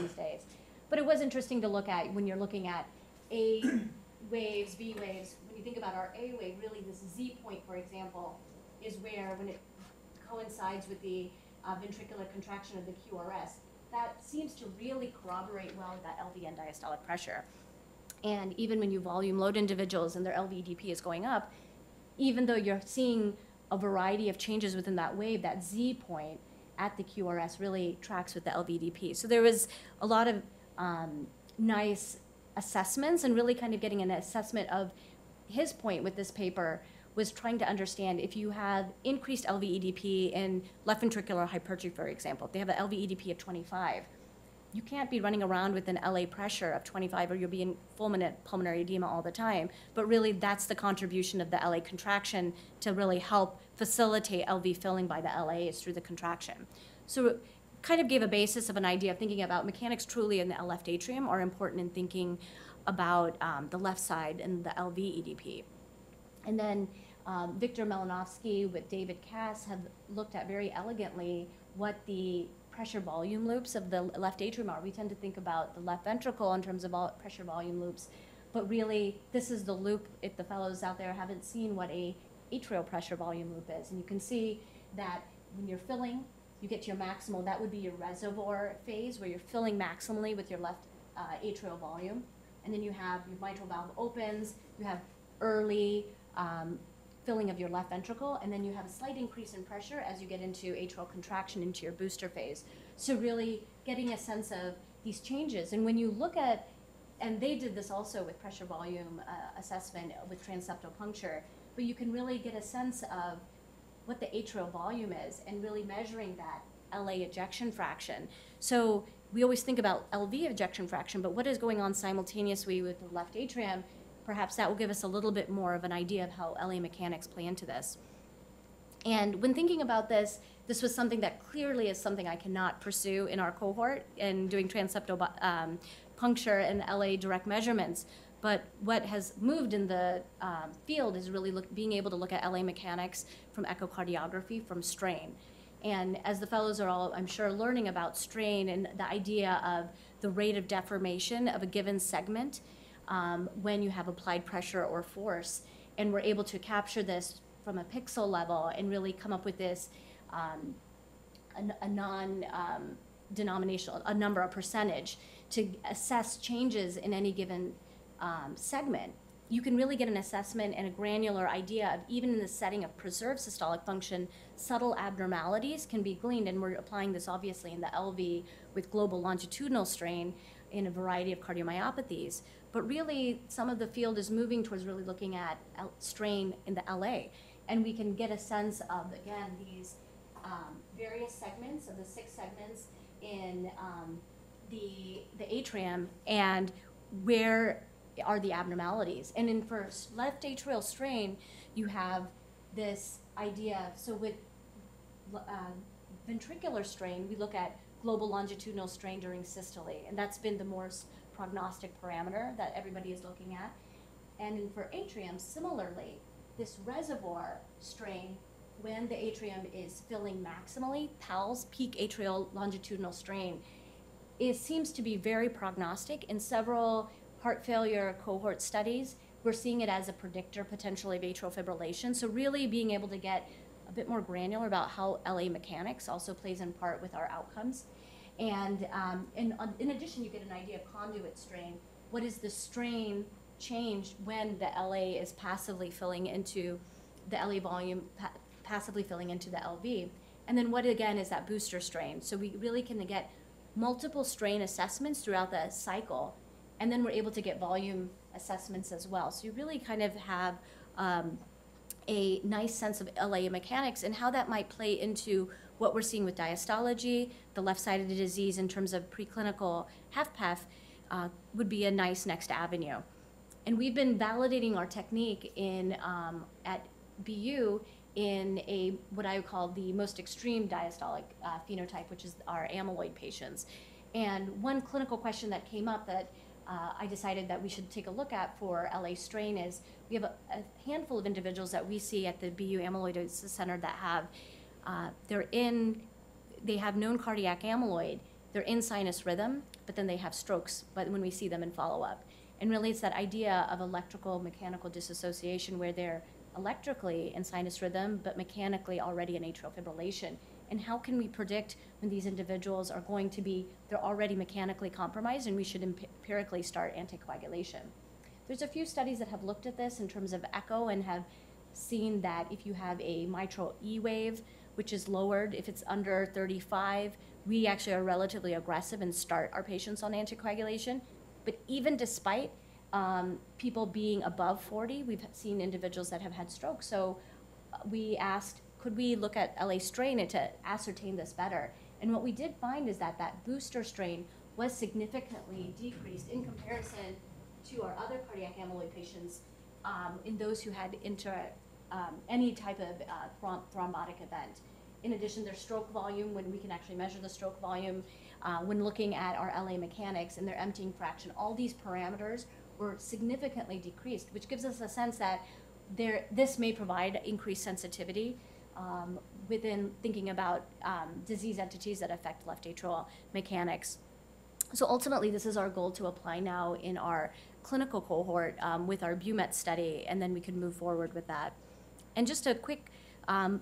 these days. But it was interesting to look at when you're looking at A waves, B waves. When you think about our A wave, really this Z point, for example, is where when it coincides with the uh, ventricular contraction of the QRS, that seems to really corroborate well with that LV and diastolic pressure. And even when you volume load individuals and their LVDP is going up, even though you're seeing a variety of changes within that wave, that Z point at the QRS really tracks with the LVDP. So there was a lot of um, nice assessments and really kind of getting an assessment of his point with this paper was trying to understand if you have increased LVEDP in left ventricular hypertrophy, for example, if they have an LVEDP of 25, you can't be running around with an LA pressure of 25 or you'll be in fulminant pulmonary edema all the time. But really, that's the contribution of the LA contraction to really help facilitate LV filling by the LA is through the contraction. So kind of gave a basis of an idea of thinking about mechanics truly in the left atrium are important in thinking about um, the left side and the LV EDP. And then um, Victor Melenovsky with David Kass have looked at very elegantly what the pressure volume loops of the left atrium are. We tend to think about the left ventricle in terms of all pressure volume loops, but really this is the loop. If the fellows out there haven't seen what a atrial pressure volume loop is, and you can see that when you're filling, you get to your maximal. That would be your reservoir phase where you're filling maximally with your left uh, atrial volume, and then you have your mitral valve opens. You have early um, filling of your left ventricle, and then you have a slight increase in pressure as you get into atrial contraction into your booster phase. So really getting a sense of these changes. And when you look at, and they did this also with pressure volume uh, assessment with transeptal puncture, but you can really get a sense of what the atrial volume is and really measuring that LA ejection fraction. So we always think about LV ejection fraction, but what is going on simultaneously with the left atrium perhaps that will give us a little bit more of an idea of how LA mechanics play into this. And when thinking about this, this was something that clearly is something I cannot pursue in our cohort in doing transeptal um, puncture and LA direct measurements. But what has moved in the um, field is really look, being able to look at LA mechanics from echocardiography, from strain. And as the fellows are all, I'm sure, learning about strain and the idea of the rate of deformation of a given segment um, when you have applied pressure or force. And we're able to capture this from a pixel level and really come up with this um, a, a non um, denominational, a number, a percentage to assess changes in any given um, segment. You can really get an assessment and a granular idea of even in the setting of preserved systolic function, subtle abnormalities can be gleaned. And we're applying this obviously in the LV with global longitudinal strain in a variety of cardiomyopathies. But really, some of the field is moving towards really looking at strain in the LA. And we can get a sense of, again, these um, various segments of the six segments in um, the, the atrium and where are the abnormalities. And in first left atrial strain, you have this idea. So with uh, ventricular strain, we look at global longitudinal strain during systole, and that's been the most prognostic parameter that everybody is looking at. And for atrium, similarly, this reservoir strain, when the atrium is filling maximally, PALS, peak atrial longitudinal strain, it seems to be very prognostic. In several heart failure cohort studies, we're seeing it as a predictor potentially of atrial fibrillation. So really being able to get a bit more granular about how LA mechanics also plays in part with our outcomes. And um, in, in addition, you get an idea of conduit strain. What is the strain change when the LA is passively filling into the LA volume, pa passively filling into the LV? And then what again is that booster strain? So we really can get multiple strain assessments throughout the cycle, and then we're able to get volume assessments as well. So you really kind of have um, a nice sense of LA mechanics and how that might play into what we're seeing with diastology, the left side of the disease in terms of preclinical HFpEF uh, would be a nice next avenue. And we've been validating our technique in um, at BU in a what I would call the most extreme diastolic uh, phenotype, which is our amyloid patients. And one clinical question that came up that uh, I decided that we should take a look at for LA strain is we have a, a handful of individuals that we see at the BU Amyloidosis Center that have uh, they're in, they have known cardiac amyloid, they're in sinus rhythm, but then they have strokes but when we see them in follow-up. And really it's that idea of electrical mechanical dissociation where they're electrically in sinus rhythm, but mechanically already in atrial fibrillation. And how can we predict when these individuals are going to be, they're already mechanically compromised and we should empirically start anticoagulation. There's a few studies that have looked at this in terms of echo and have seen that if you have a mitral E wave, which is lowered, if it's under 35, we actually are relatively aggressive and start our patients on anticoagulation. But even despite um, people being above 40, we've seen individuals that have had strokes. So uh, we asked, could we look at LA strain to ascertain this better? And what we did find is that that booster strain was significantly decreased in comparison to our other cardiac amyloid patients um, in those who had inter, um, any type of uh, throm- thrombotic event. In addition, their stroke volume, when we can actually measure the stroke volume, uh, when looking at our LA mechanics and their emptying fraction, all these parameters were significantly decreased, which gives us a sense that there, this may provide increased sensitivity um, within thinking about um, disease entities that affect left atrial mechanics. So ultimately, this is our goal to apply now in our clinical cohort um, with our BUMET study, and then we can move forward with that. And just a quick um,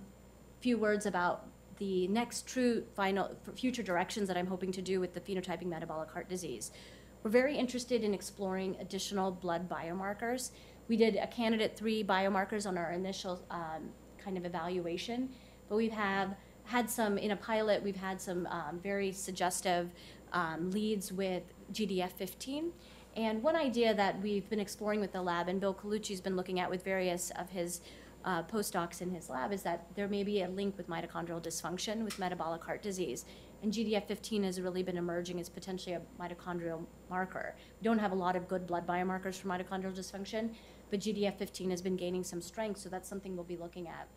few words about the next true final future directions that I'm hoping to do with the phenotyping metabolic heart disease. We're very interested in exploring additional blood biomarkers. We did a candidate three biomarkers on our initial um, kind of evaluation, but we have had some in a pilot. We've had some um, very suggestive um, leads with GDF15. And one idea that we've been exploring with the lab, and Bill Colucci's been looking at with various of his uh, postdocs in his lab, is that there may be a link with mitochondrial dysfunction with metabolic heart disease. And GDF15 has really been emerging as potentially a mitochondrial marker. We don't have a lot of good blood biomarkers for mitochondrial dysfunction, but GDF15 has been gaining some strength, so that's something we'll be looking at.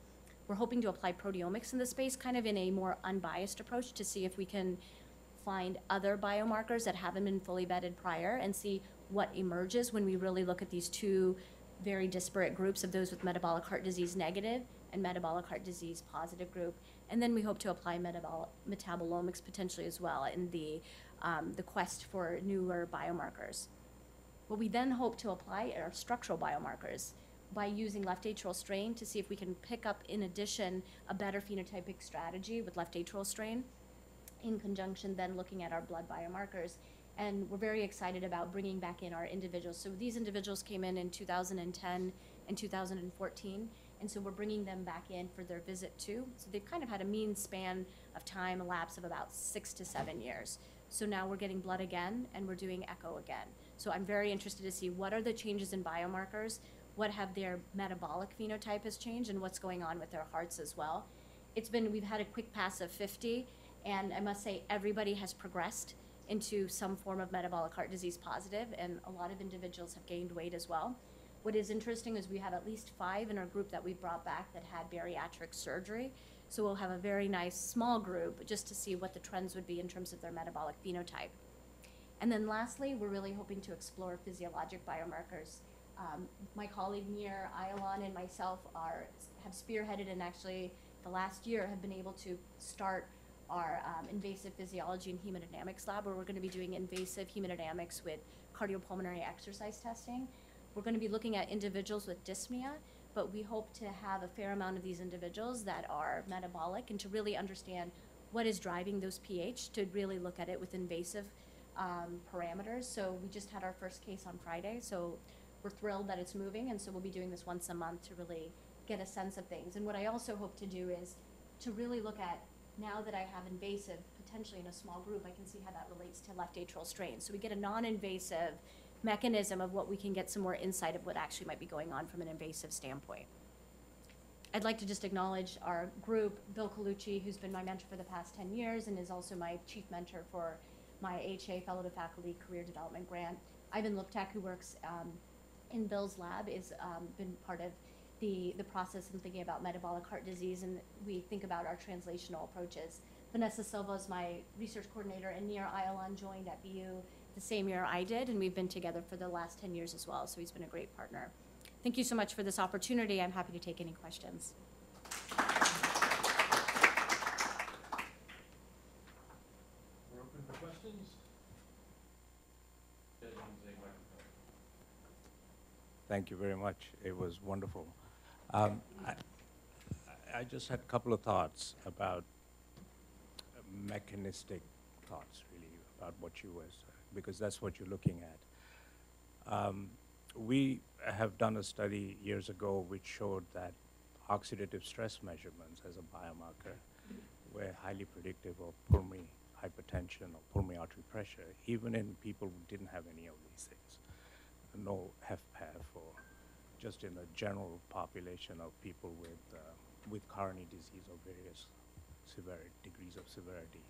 We're hoping to apply proteomics in this space, kind of in a more unbiased approach to see if we can find other biomarkers that haven't been fully vetted prior and see what emerges when we really look at these two very disparate groups of those with metabolic heart disease negative and metabolic heart disease positive group. And then we hope to apply metabol- metabolomics potentially as well in the, um, the quest for newer biomarkers. What we then hope to apply are structural biomarkers by using left atrial strain to see if we can pick up, in addition, a better phenotypic strategy with left atrial strain in conjunction then looking at our blood biomarkers. And we're very excited about bringing back in our individuals. So these individuals came in in 2010 and 2014, and so we're bringing them back in for their visit too. So they've kind of had a mean span of time, a lapse of about six to seven years. So now we're getting blood again, and we're doing echo again. So I'm very interested to see what are the changes in biomarkers, what have their metabolic phenotype has changed, and what's going on with their hearts as well. It's been, we've had a quick pass of 50, and I must say, everybody has progressed into some form of metabolic heart disease positive, and a lot of individuals have gained weight as well. What is interesting is we have at least five in our group that we brought back that had bariatric surgery. So we'll have a very nice small group just to see what the trends would be in terms of their metabolic phenotype. And then lastly, we're really hoping to explore physiologic biomarkers. Um, my colleague Nir Ayalon and myself are, have spearheaded and actually the last year have been able to start our um, invasive physiology and hemodynamics lab, where we're going to be doing invasive hemodynamics with cardiopulmonary exercise testing. We're going to be looking at individuals with dyspnea, but we hope to have a fair amount of these individuals that are metabolic and to really understand what is driving those pH, to really look at it with invasive um, parameters. So we just had our first case on Friday, so we're thrilled that it's moving, and so we'll be doing this once a month to really get a sense of things. And what I also hope to do is to really look at now that I have invasive, potentially in a small group, I can see how that relates to left atrial strain. So we get a non-invasive mechanism of what we can get some more insight of what actually might be going on from an invasive standpoint. I'd like to just acknowledge our group, Bill Colucci, who's been my mentor for the past 10 years and is also my chief mentor for my HA Fellow to Faculty Career Development Grant. Ivan Luptak, who works um, in Bill's lab, has um, been part of the, the process in thinking about metabolic heart disease, and we think about our translational approaches. Vanessa Silva is my research coordinator, and Nir Ayalon joined at BU the same year I did, and we've been together for the last 10 years as well, so he's been a great partner. Thank you so much for this opportunity. I'm happy to take any questions. We're open for questions. Yeah, you can say microphone. Thank you very much. It was wonderful. Um, I I just had a couple of thoughts about uh, mechanistic thoughts, really, about what you was, because that's what you're looking at. Um, We have done a study years ago which showed that oxidative stress measurements as a biomarker were highly predictive of pulmonary hypertension or pulmonary artery pressure, even in people who didn't have any of these things. No HFpEF or just in a general population of people with, uh, with coronary disease of various severity, degrees of severity.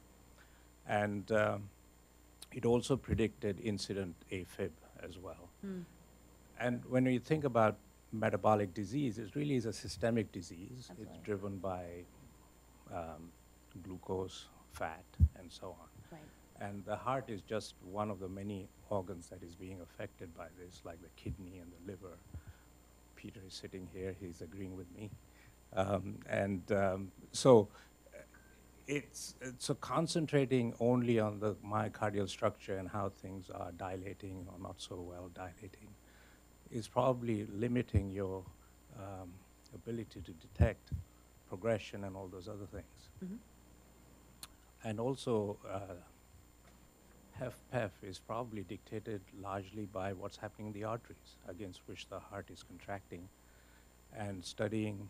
And um, it also predicted incident AFib as well. And when you think about metabolic disease, it really is a systemic disease. Absolutely. It's driven by um, glucose, fat, and so on. Right. And the heart is just one of the many organs that is being affected by this, like the kidney and the liver. Peter is sitting here, he's agreeing with me. Um, and um, so it's, it's so concentrating only on the myocardial structure and how things are dilating or not so well dilating is probably limiting your um, ability to detect progression and all those other things. Mhm. And also, uh, HFpEF is probably dictated largely by what's happening in the arteries against which the heart is contracting. And studying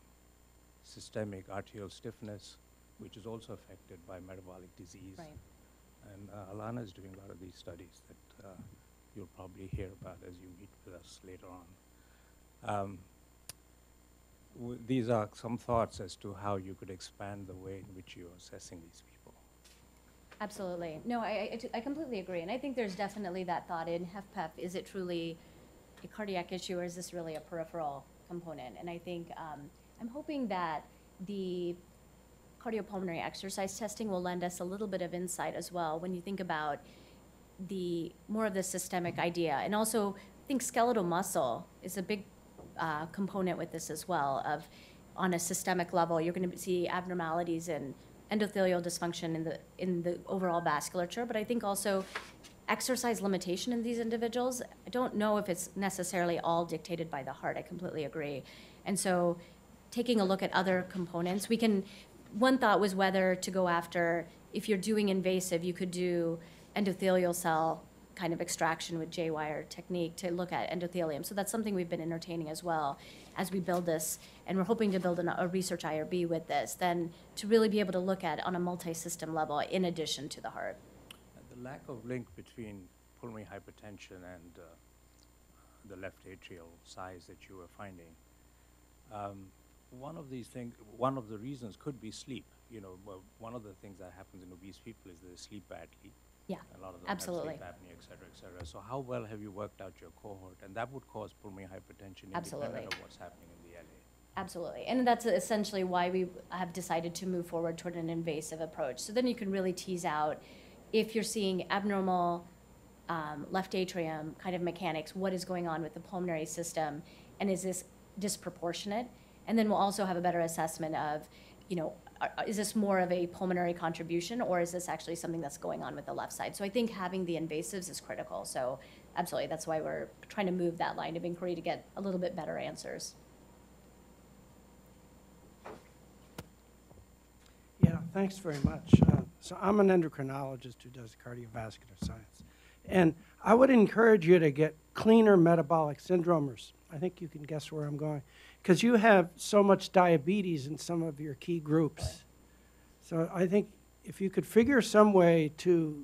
systemic arterial stiffness, which is also affected by metabolic disease. Right. And uh, Alana is doing a lot of these studies that uh, you'll probably hear about as you meet with us later on. Um, these are some thoughts as to how you could expand the way in which you're assessing these people. Absolutely. No, I I completely agree. And I think there's definitely that thought in HFpEF, is it truly a cardiac issue or is this really a peripheral component? And I think, um, I'm hoping that the cardiopulmonary exercise testing will lend us a little bit of insight as well when you think about the, more of the systemic idea. And also, I think skeletal muscle is a big uh, component with this as well of, on a systemic level, you're going to see abnormalities in endothelial dysfunction in the, in the overall vasculature, but I think also exercise limitation in these individuals, I don't know if it's necessarily all dictated by the heart, I completely agree. And so, taking a look at other components, we can, one thought was whether to go after, if you're doing invasive, you could do endothelial cell kind of extraction with J-wire technique to look at endothelium. So that's something we've been entertaining as well as we build this, and we're hoping to build an, a research IRB with this, then to really be able to look at on a multi-system level in addition to the heart. The lack of link between pulmonary hypertension and uh, the left atrial size that you were finding, um, one of these things, one of the reasons could be sleep. You know, one of the things that happens in obese people is they sleep badly. Yeah, A lot of them absolutely. have sleep apnea, et cetera, et cetera. So how well have you worked out your cohort? And that would cause pulmonary hypertension Absolutely. independent of what's happening in the LA. Absolutely. And that's essentially why we have decided to move forward toward an invasive approach. So then you can really tease out if you're seeing abnormal um, left atrium kind of mechanics, what is going on with the pulmonary system, and is this disproportionate? And then we'll also have a better assessment of, you know, is this more of a pulmonary contribution, or is this actually something that's going on with the left side? So I think having the invasives is critical. So absolutely, that's why we're trying to move that line of inquiry to get a little bit better answers. Yeah, thanks very much. Uh, So I'm an endocrinologist who does cardiovascular science. And I would encourage you to get cleaner metabolic syndromers. I think you can guess where I'm going. Because you have so much diabetes in some of your key groups. So I think if you could figure some way to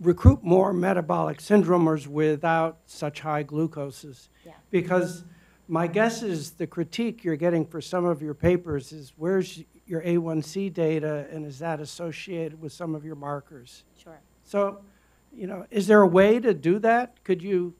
recruit more metabolic syndromers without such high glucoses. Yeah. Because my guess is the critique you're getting for some of your papers is where's your A1C data and is that associated with some of your markers? Sure. So, you know, is there a way to do that? Could you,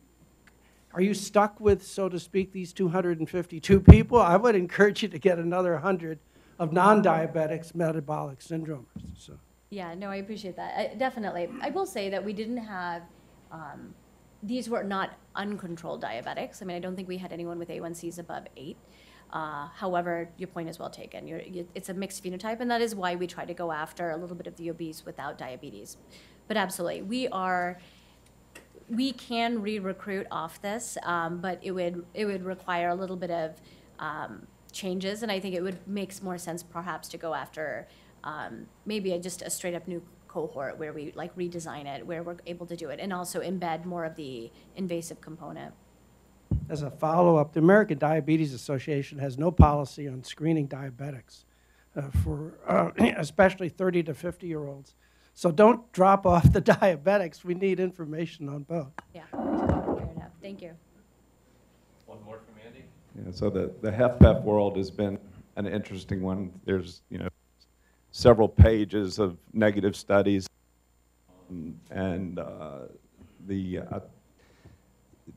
are you stuck with, so to speak, these 252 people? I would encourage you to get another 100 of non-diabetics metabolic syndromes, so. Yeah, no, I appreciate that. I, definitely. I will say that we didn't have, um, these were not uncontrolled diabetics. I mean, I don't think we had anyone with A1Cs above eight. Uh, however, your point is well taken. You, it's a mixed phenotype, and that is why we try to go after a little bit of the obese without diabetes. But absolutely, we are, we can re-recruit off this, um, but it would, it would require a little bit of, um, changes, and I think it would, makes more sense perhaps to go after, um, maybe a, just a straight-up new cohort where we like redesign it, where we're able to do it, and also embed more of the invasive component. as a follow-up, the American Diabetes Association has no policy on screening diabetics uh, for, uh, especially 30 to 50-year-olds. So don't drop off the diabetics. We need information on both. Yeah, fair enough. Thank you. One more from Andy? Yeah, so the, the HFpEF world has been an interesting one. There's, you know, several pages of negative studies. Um, And uh, the, uh,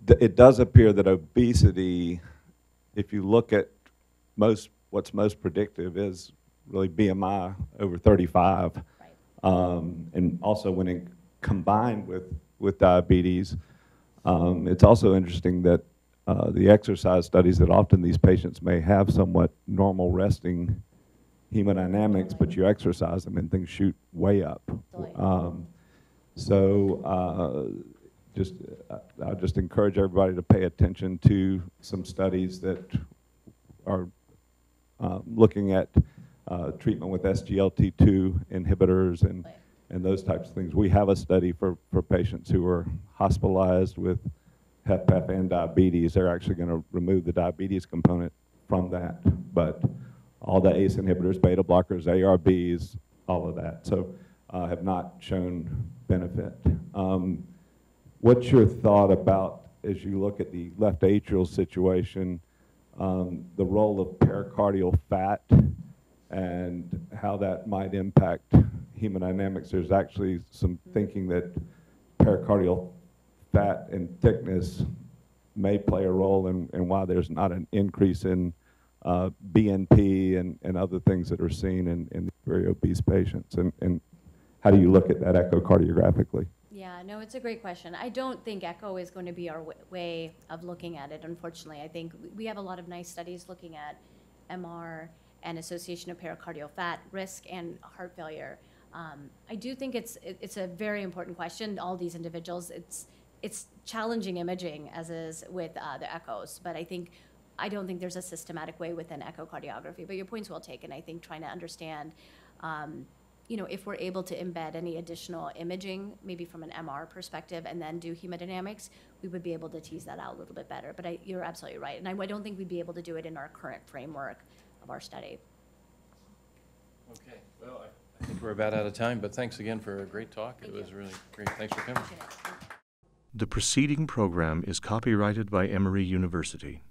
th- it does appear that obesity, if you look at most, what's most predictive is really BMI over 35. Um, and also when it combined with, with diabetes, um, it's also interesting that uh, the exercise studies that often these patients may have somewhat normal resting hemodynamics, but you exercise them and things shoot way up. Um, so uh, just, uh, I just encourage everybody to pay attention to some studies that are um, looking at uh, treatment with SGLT2 inhibitors and, and those types of things. We have a study for, for patients who are hospitalized with HFpEF and diabetes. They're actually going to remove the diabetes component from that. But all the ACE inhibitors, beta blockers, ARBs, all of that, so uh, have not shown benefit. Um, What's your thought about, as you look at the left atrial situation, um, the role of pericardial fat and how that might impact hemodynamics? There's actually some thinking that pericardial fat and thickness may play a role in, in why there's not an increase in uh, BNP and, and other things that are seen in, in very obese patients. And, and how do you look at that echocardiographically? Yeah, no, it's a great question. I don't think echo is going to be our w- way of looking at it, unfortunately. I think we- we have a lot of nice studies looking at MR and association of pericardial fat risk and heart failure. Um, I do think it's, it- it's a very important question, all these individuals. It's, it's challenging imaging, as is with uh, the echoes, but I think, I don't think there's a systematic way within echocardiography. But your point's well taken. I think trying to understand, um, you know, if we're able to embed any additional imaging, maybe from an MR perspective, and then do hemodynamics, we would be able to tease that out a little bit better. But I, you're absolutely right, and I, I don't think we'd be able to do it in our current framework of our study. Okay, well, I- I think we're about out of time, but thanks again for a great talk. It Thank you. was really great. Thanks for coming. The preceding program is copyrighted by Emory University.